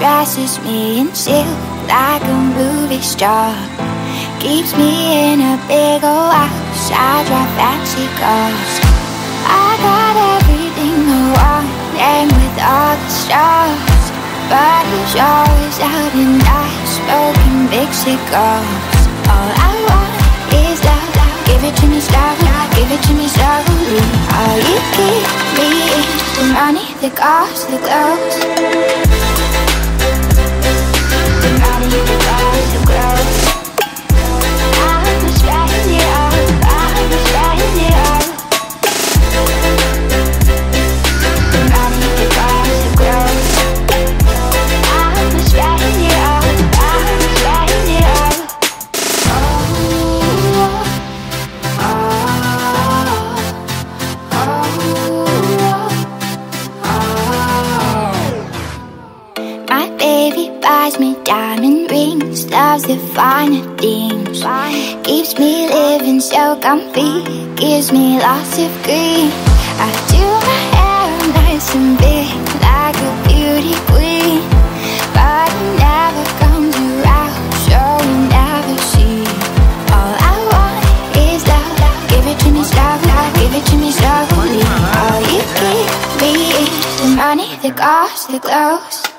dresses me in silk like a movie star. Keeps me in a big old house. I drive fancy cars. I got everything I want, and with all the stars. But he's always out and night, smoking big cigars. All I want is love. Give it to me slowly, give it to me slowly. All you give me is the money, the cars, the clothes. Buys me diamond rings, loves the finer things. Keeps me living so comfy, gives me lots of green. I do my hair nice and big, like a beauty queen. But he never comes around, so you never see. All I want is love, give it to me slowly, give it to me slowly. All you give me is the money, the cars, the clothes.